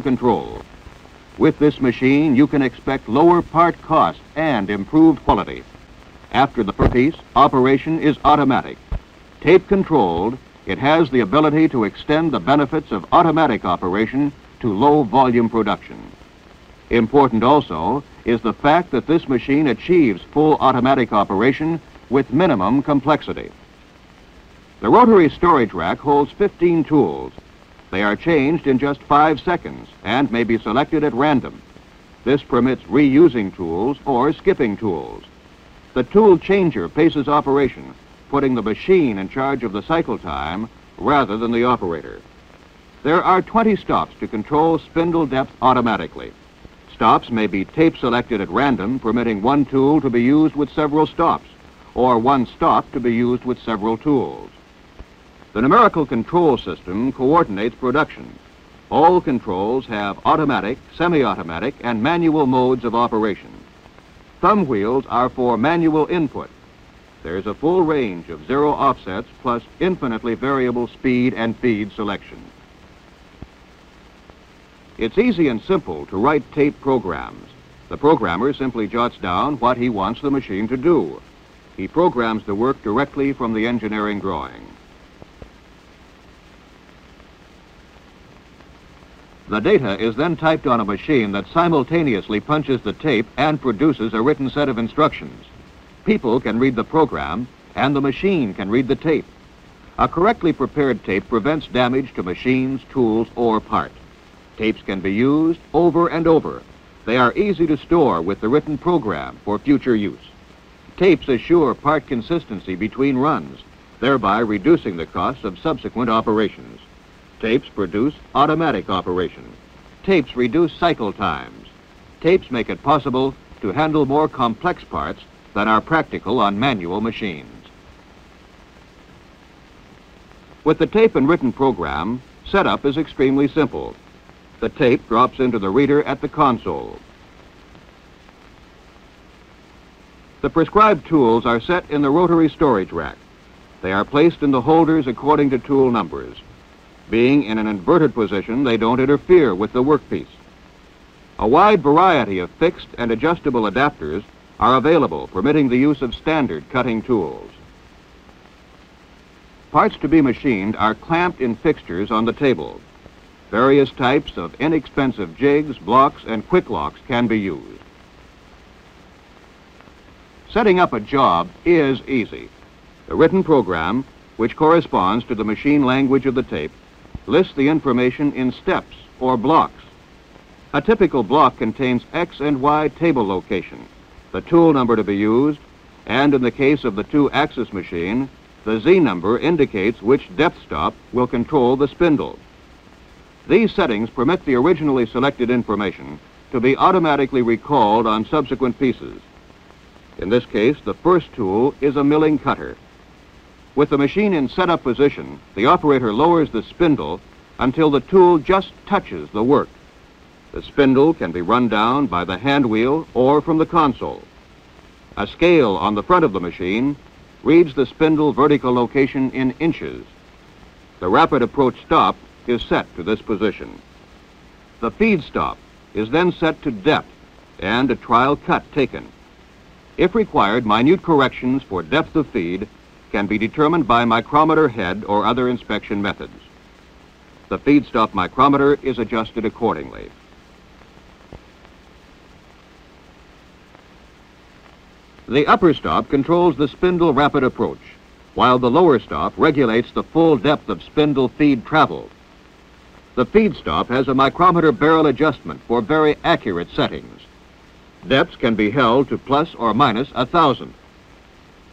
control. With this machine, you can expect lower part cost and improved quality. After the first piece, operation is automatic. Tape controlled, it has the ability to extend the benefits of automatic operation to low volume production. Important also is the fact that this machine achieves full automatic operation with minimum complexity. The rotary storage rack holds 15 tools. They are changed in just five seconds and may be selected at random. This permits reusing tools or skipping tools. The tool changer paces operation, putting the machine in charge of the cycle time rather than the operator. There are 20 stops to control spindle depth automatically. Stops may be tape selected at random, permitting one tool to be used with several stops, or one stop to be used with several tools. The numerical control system coordinates production. All controls have automatic, semi-automatic, and manual modes of operation. Thumb wheels are for manual input. There's a full range of zero offsets plus infinitely variable speed and feed selection. It's easy and simple to write tape programs. The programmer simply jots down what he wants the machine to do. He programs the work directly from the engineering drawing. The data is then typed on a machine that simultaneously punches the tape and produces a written set of instructions. People can read the program, and the machine can read the tape. A correctly prepared tape prevents damage to machines, tools, or part. Tapes can be used over and over. They are easy to store with the written program for future use. Tapes assure part consistency between runs, thereby reducing the costs of subsequent operations. Tapes produce automatic operation. Tapes reduce cycle times. Tapes make it possible to handle more complex parts than are practical on manual machines. With the tape and written program, setup is extremely simple. The tape drops into the reader at the console. The prescribed tools are set in the rotary storage rack. They are placed in the holders according to tool numbers. Being in an inverted position, they don't interfere with the workpiece. A wide variety of fixed and adjustable adapters are available, permitting the use of standard cutting tools. Parts to be machined are clamped in fixtures on the table. Various types of inexpensive jigs, blocks, and quick locks can be used. Setting up a job is easy. The written program, which corresponds to the machine language of the tape, lists the information in steps or blocks. A typical block contains X and Y table location, the tool number to be used, and in the case of the two-axis machine, the Z number indicates which depth stop will control the spindle. These settings permit the originally selected information to be automatically recalled on subsequent pieces. In this case, the first tool is a milling cutter. With the machine in setup position, the operator lowers the spindle until the tool just touches the work. The spindle can be run down by the hand wheel or from the console. A scale on the front of the machine reads the spindle vertical location in inches. The rapid approach stop is set to this position. The feed stop is then set to depth and a trial cut taken. If required, minute corrections for depth of feed can be determined by micrometer head or other inspection methods. The feed stop micrometer is adjusted accordingly. The upper stop controls the spindle rapid approach, while the lower stop regulates the full depth of spindle feed travel. The feed stop has a micrometer barrel adjustment for very accurate settings. Depths can be held to plus or minus a thousandth.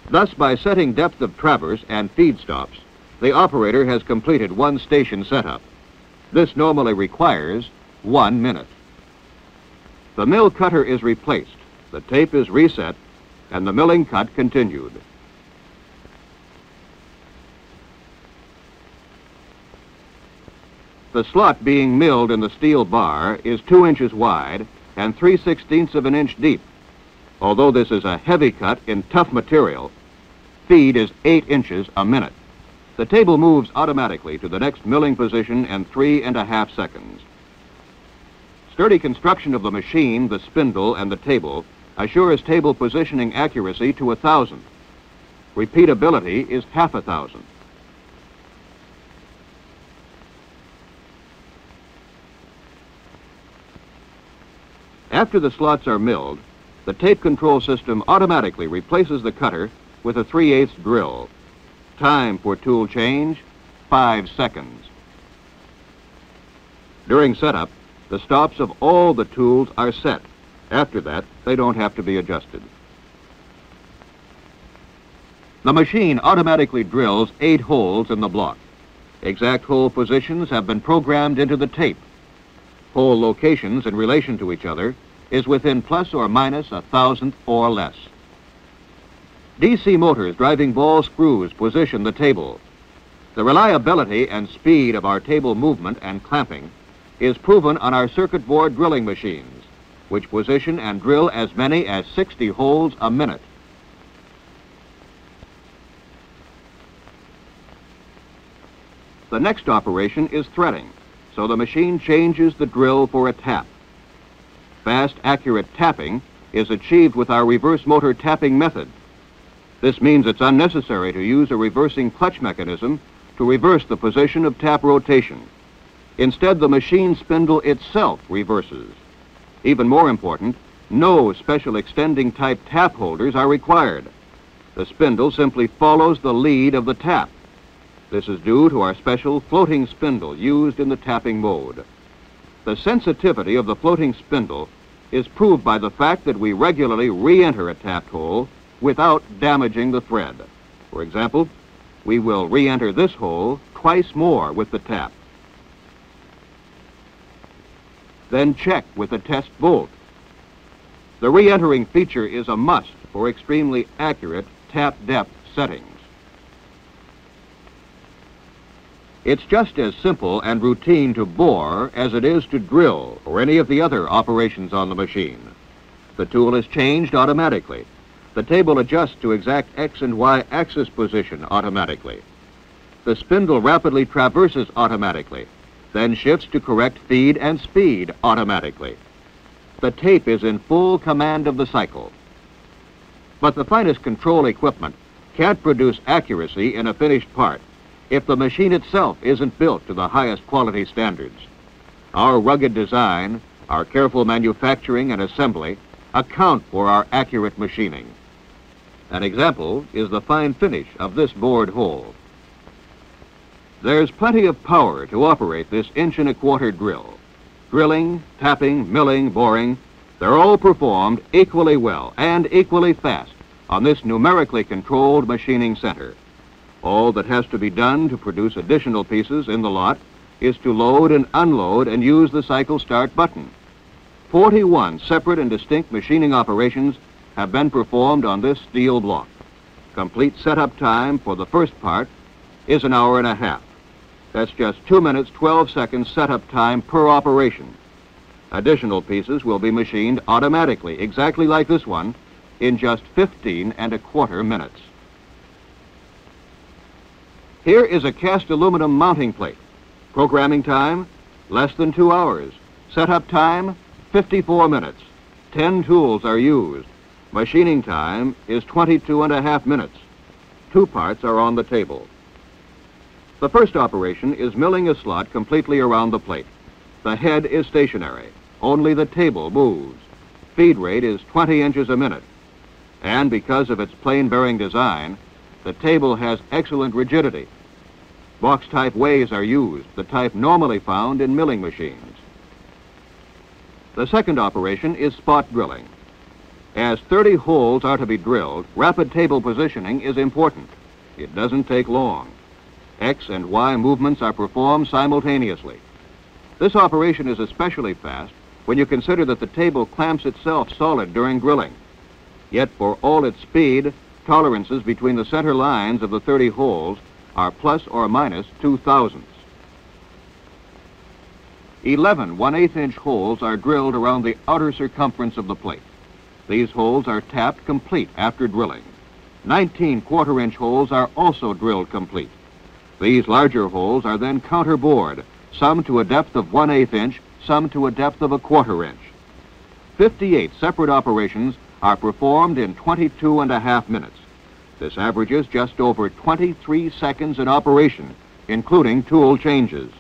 Thus, by setting depth of traverse and feed stops, the operator has completed one station setup. This normally requires one minute. The mill cutter is replaced, the tape is reset, and the milling cut continued. The slot being milled in the steel bar is two inches wide and 3 sixteenths of an inch deep. Although this is a heavy cut in tough material, feed is 8 inches a minute. The table moves automatically to the next milling position in three and a half seconds. sturdy construction of the machine, the spindle, and the table assures table positioning accuracy to a thousand. Repeatability is half a thousand. After the slots are milled, the tape control system automatically replaces the cutter with a 3 8 drill. Time for tool change, 5 seconds. During setup, the stops of all the tools are set. After that, they don't have to be adjusted. The machine automatically drills eight holes in the block. Exact hole positions have been programmed into the tape. Hole locations in relation to each other is within plus or minus a thousandth or less. DC motors driving ball screws position the table. The reliability and speed of our table movement and clamping is proven on our circuit board drilling machines, which position and drill as many as 60 holes a minute. The next operation is threading, so the machine changes the drill for a tap. Fast, accurate tapping is achieved with our reverse motor tapping method. This means it's unnecessary to use a reversing clutch mechanism to reverse the position of tap rotation. Instead, the machine spindle itself reverses. Even more important, no special extending type tap holders are required. The spindle simply follows the lead of the tap. This is due to our special floating spindle used in the tapping mode. The sensitivity of the floating spindle is proved by the fact that we regularly re-enter a tapped hole without damaging the thread. For example, we will re-enter this hole twice more with the tap. Then check with a test bolt. The re-entering feature is a must for extremely accurate tap depth settings. It's just as simple and routine to bore as it is to drill or any of the other operations on the machine. The tool is changed automatically. The table adjusts to exact X and Y axis position automatically. The spindle rapidly traverses automatically, then shifts to correct feed and speed automatically. The tape is in full command of the cycle. But the finest control equipment can't produce accuracy in a finished part if the machine itself isn't built to the highest quality standards. Our rugged design, our careful manufacturing and assembly account for our accurate machining. An example is the fine finish of this bored hole. There's plenty of power to operate this inch and a quarter drill. Drilling, tapping, milling, boring, they're all performed equally well and equally fast on this numerically controlled machining center. All that has to be done to produce additional pieces in the lot is to load and unload and use the cycle start button. 41 separate and distinct machining operations have been performed on this steel block. Complete setup time for the first part is an hour and a half. That's just 2 minutes 12 seconds setup time per operation. Additional pieces will be machined automatically, exactly like this one, in just 15 and a quarter minutes. Here is a cast aluminum mounting plate. Programming time, less than two hours. Setup time, 54 minutes. 10 tools are used. Machining time is 22 and a half minutes. Two parts are on the table. The first operation is milling a slot completely around the plate. The head is stationary. Only the table moves. Feed rate is 20 inches a minute. And because of its plain bearing design, the table has excellent rigidity. Box-type ways are used, the type normally found in milling machines. The second operation is spot drilling. As 30 holes are to be drilled, rapid table positioning is important. It doesn't take long. X and Y movements are performed simultaneously. This operation is especially fast when you consider that the table clamps itself solid during drilling. Yet for all its speed, tolerances between the center lines of the 30 holes are plus or minus two thousandths. Eleven one-eighth inch holes are drilled around the outer circumference of the plate. These holes are tapped complete after drilling. 19 quarter inch holes are also drilled complete. These larger holes are then counterbored, some to a depth of one-eighth inch, some to a depth of a quarter inch. 58 separate operations are performed in 22 and a half minutes. This averages just over 23 seconds in operation, including tool changes.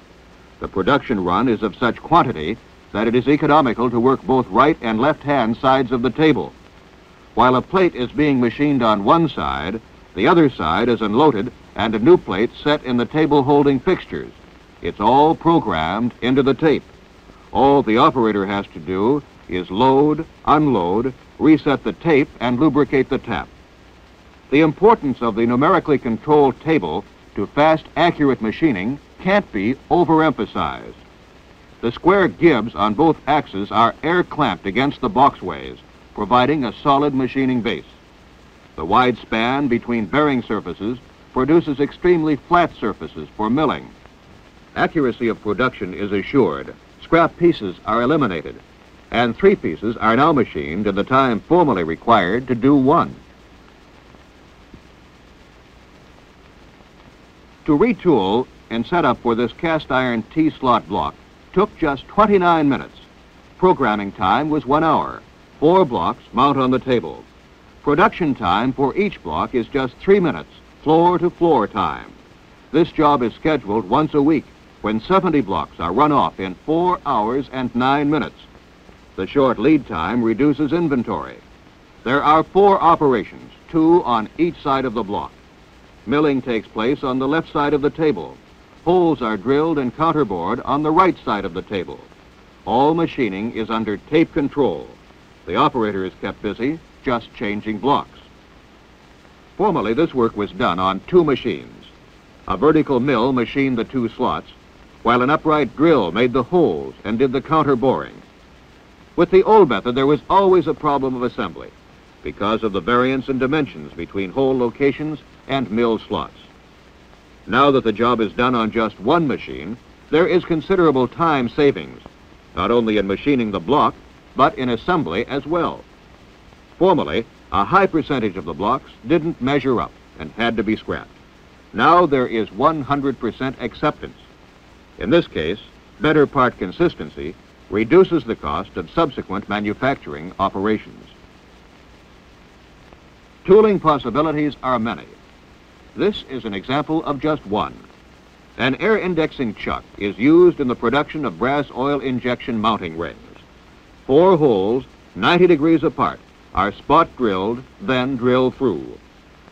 The production run is of such quantity that it is economical to work both right and left-hand sides of the table. While a plate is being machined on one side, the other side is unloaded and a new plate set in the table holding fixtures. It's all programmed into the tape. All the operator has to do is load, unload, reset the tape, and lubricate the tap. The importance of the numerically controlled table to fast, accurate machining can't be overemphasized. The square gibs on both axes are air clamped against the boxways, providing a solid machining base. The wide span between bearing surfaces produces extremely flat surfaces for milling. Accuracy of production is assured. Scrap pieces are eliminated, and three pieces are now machined in the time formerly required to do one. To retool and set up for this cast iron T-slot block took just 29 minutes. Programming time was one hour. Four blocks mount on the table. Production time for each block is just three minutes, floor to floor time. This job is scheduled once a week when 70 blocks are run off in four hours and nine minutes. The short lead time reduces inventory. There are four operations, two on each side of the block. Milling takes place on the left side of the table. Holes are drilled and counterbored on the right side of the table. All machining is under tape control. The operator is kept busy just changing blocks. Formerly, this work was done on two machines. A vertical mill machined the two slots, while an upright drill made the holes and did the counter boring. With the old method, there was always a problem of assembly because of the variance in dimensions between hole locations and mill slots. Now that the job is done on just one machine, there is considerable time savings, not only in machining the block, but in assembly as well. Formerly, a high percentage of the blocks didn't measure up and had to be scrapped. Now there is 100% acceptance. In this case, better part consistency reduces the cost of subsequent manufacturing operations. Tooling possibilities are many. This is an example of just one. An air indexing chuck is used in the production of brass oil injection mounting rings. Four holes, 90 degrees apart, are spot drilled, then drilled through.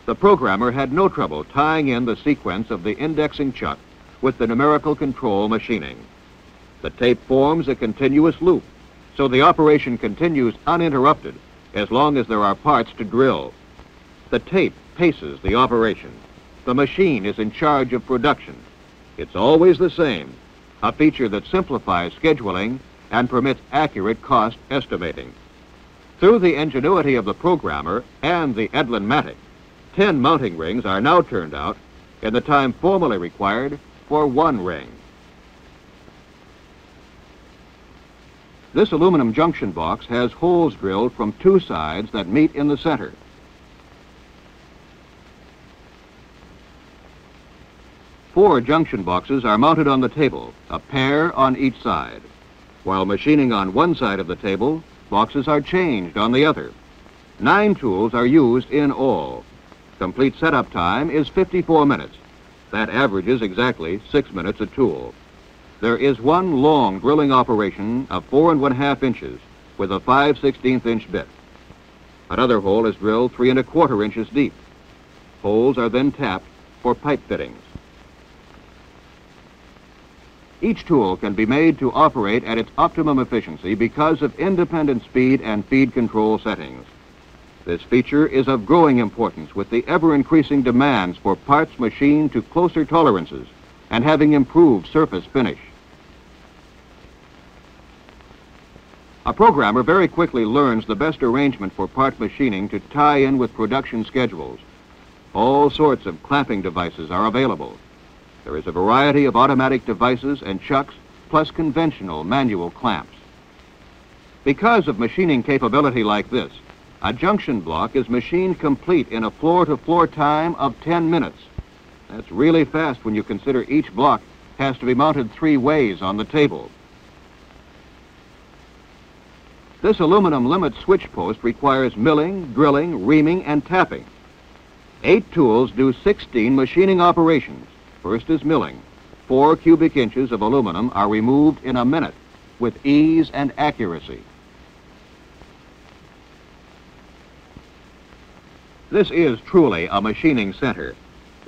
The programmer had no trouble tying in the sequence of the indexing chuck with the numerical control machining. The tape forms a continuous loop, so the operation continues uninterrupted as long as there are parts to drill. The tape paces the operation. The machine is in charge of production. It's always the same, a feature that simplifies scheduling and permits accurate cost estimating. Through the ingenuity of the programmer and the Edlund-Matic, 10 mounting rings are now turned out in the time formerly required for one ring. This aluminum junction box has holes drilled from two sides that meet in the center. Four junction boxes are mounted on the table, a pair on each side. While machining on one side of the table, Boxes are changed on the other. Nine tools are used in all. Complete setup time is 54 minutes. That averages exactly six minutes a tool. There is one long drilling operation of four and one half inches with a 5 16th inch bit. Another hole is drilled three and a quarter inches deep. Holes are then tapped for pipe fittings. Each tool can be made to operate at its optimum efficiency because of independent speed and feed control settings. This feature is of growing importance with the ever-increasing demands for parts machined to closer tolerances and having improved surface finish. A programmer very quickly learns the best arrangement for part machining to tie in with production schedules. All sorts of clamping devices are available. There is a variety of automatic devices and chucks, plus conventional manual clamps. Because of machining capability like this, a junction block is machined complete in a floor-to-floor time of 10 minutes. That's really fast when you consider each block has to be mounted three ways on the table. This aluminum limit switch post requires milling, drilling, reaming, and tapping. Eight tools do 16 machining operations. First is milling. Four cubic inches of aluminum are removed in a minute with ease and accuracy. This is truly a machining center.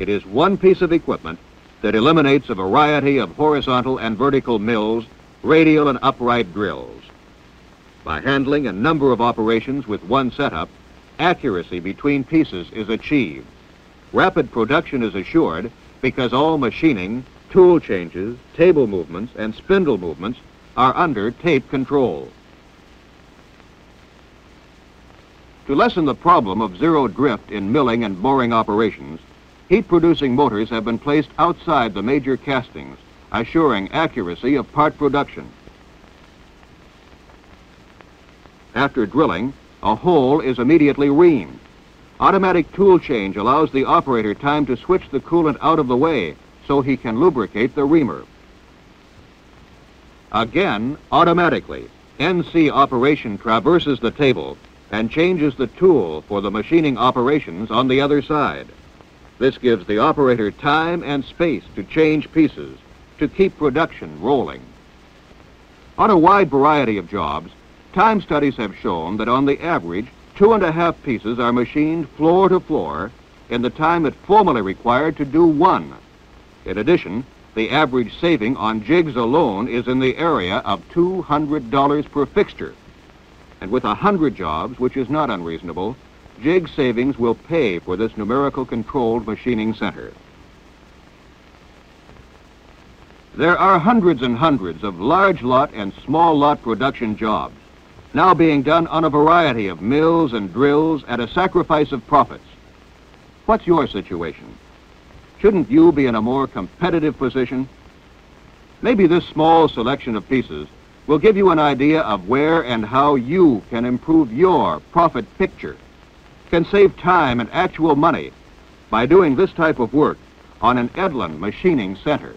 It is one piece of equipment that eliminates a variety of horizontal and vertical mills, radial and upright drills. By handling a number of operations with one setup, accuracy between pieces is achieved. Rapid production is assured because all machining, tool changes, table movements, and spindle movements are under tape control. To lessen the problem of zero drift in milling and boring operations, heat-producing motors have been placed outside the major castings, assuring accuracy of part production. After drilling, a hole is immediately reamed. Automatic tool change allows the operator time to switch the coolant out of the way so he can lubricate the reamer. Again, automatically, NC operation traverses the table and changes the tool for the machining operations on the other side. This gives the operator time and space to change pieces to keep production rolling. On a wide variety of jobs, time studies have shown that on the average, two and a half pieces are machined floor to floor in the time it formerly required to do one. In addition, the average saving on jigs alone is in the area of $200 per fixture. And with a hundred jobs, which is not unreasonable, jig savings will pay for this numerical controlled machining center. There are hundreds and hundreds of large lot and small lot production jobs now being done on a variety of mills and drills at a sacrifice of profits. What's your situation? Shouldn't you be in a more competitive position? Maybe this small selection of pieces will give you an idea of where and how you can improve your profit picture, can save time and actual money by doing this type of work on an Edlund machining center.